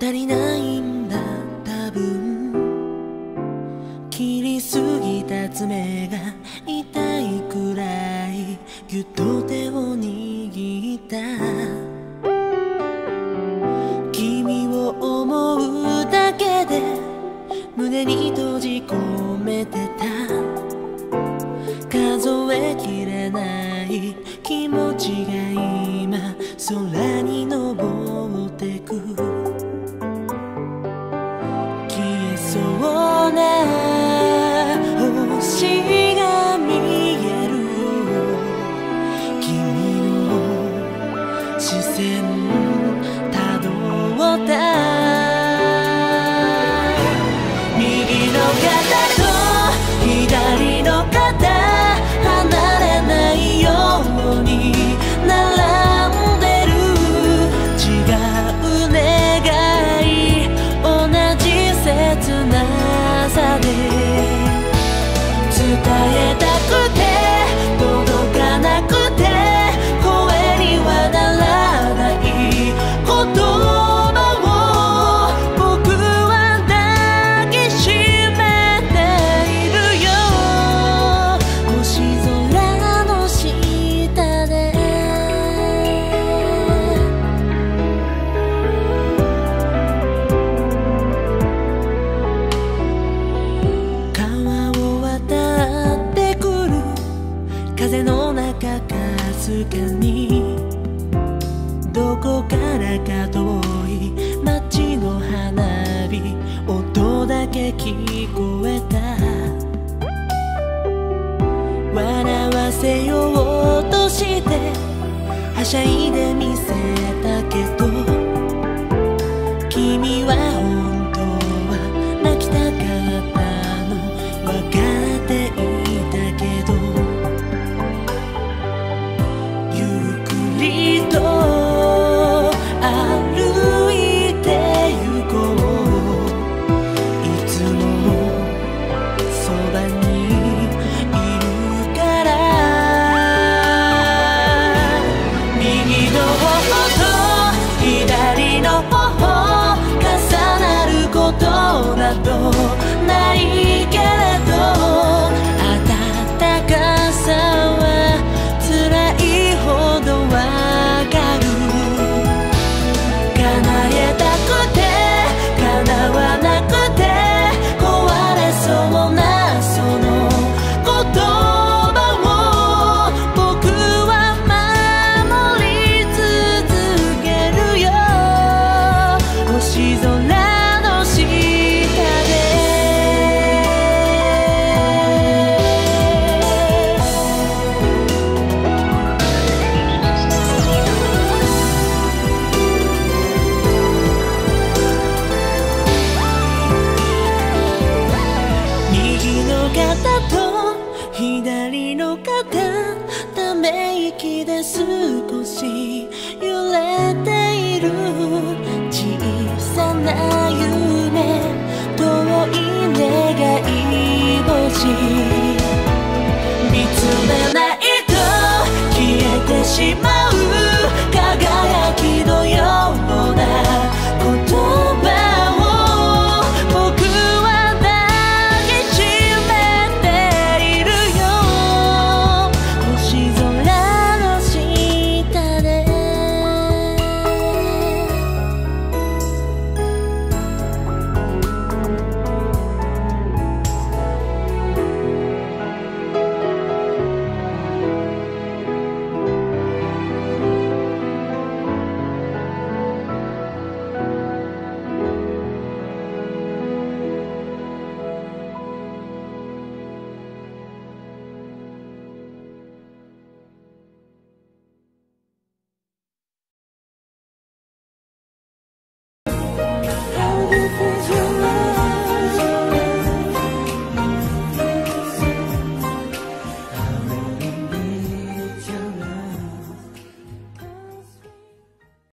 足りないんだ多分。切りすぎた爪が痛いくらいぎゅっと手を握った。君を思うだけで胸に閉じ込めてた。数えきれない気持ちが今空にでからか遠い街の花火音だけ聞こえた。笑わせようとしてはしゃいでみせたけど君は本当は泣きたかった。肩と左の肩ため息で少し揺れている小さな夢遠い願い星見つめないと消えてしまう